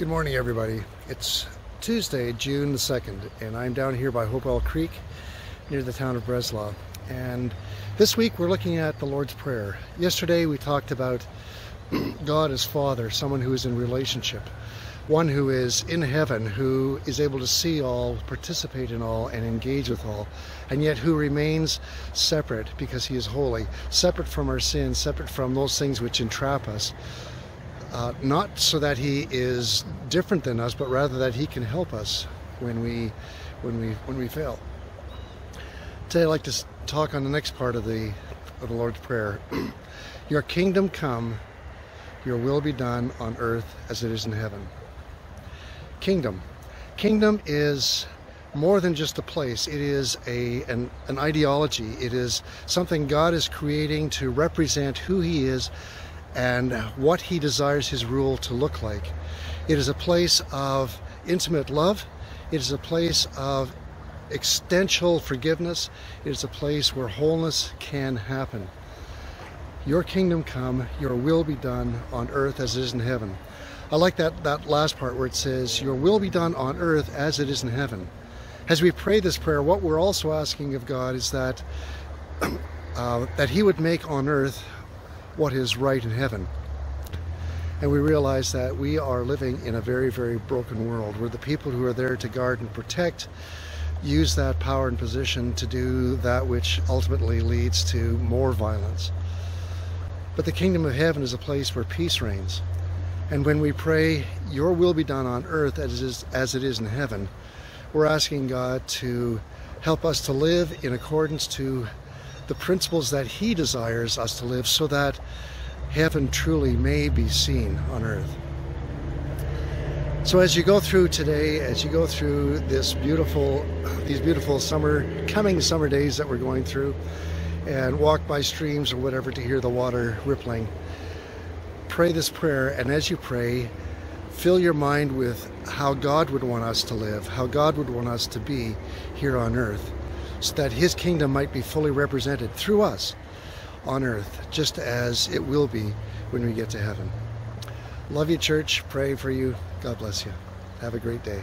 Good morning, everybody. It's Tuesday, June the 2nd, and I'm down here by Hopewell Creek near the town of Breslau. And this week we're looking at the Lord's Prayer. Yesterday we talked about God as Father, someone who is in relationship, one who is in heaven, who is able to see all, participate in all, and engage with all, and yet who remains separate because he is holy, separate from our sins, separate from those things which entrap us uh, not so that he is different than us, but rather that he can help us when we when we when we fail. Today, I'd like to talk on the next part of the of the Lord's Prayer. your kingdom come, your will be done on earth as it is in heaven. Kingdom, kingdom is more than just a place. It is a an, an ideology. It is something God is creating to represent who He is and what he desires his rule to look like. It is a place of intimate love. It is a place of extensional forgiveness. It is a place where wholeness can happen. Your kingdom come, your will be done on earth as it is in heaven. I like that, that last part where it says, Your will be done on earth as it is in heaven. As we pray this prayer, what we're also asking of God is that, uh, that He would make on earth what is right in heaven. And we realize that we are living in a very, very broken world where the people who are there to guard and protect use that power and position to do that which ultimately leads to more violence. But the kingdom of heaven is a place where peace reigns. And when we pray, Your will be done on earth as it is, as it is in heaven, we're asking God to help us to live in accordance to the principles that He desires us to live so that heaven truly may be seen on earth. So as you go through today, as you go through this beautiful, these beautiful summer, coming summer days that we're going through, and walk by streams or whatever to hear the water rippling, pray this prayer, and as you pray, fill your mind with how God would want us to live, how God would want us to be here on earth so that his kingdom might be fully represented through us on earth, just as it will be when we get to heaven. Love you, church. Pray for you. God bless you. Have a great day.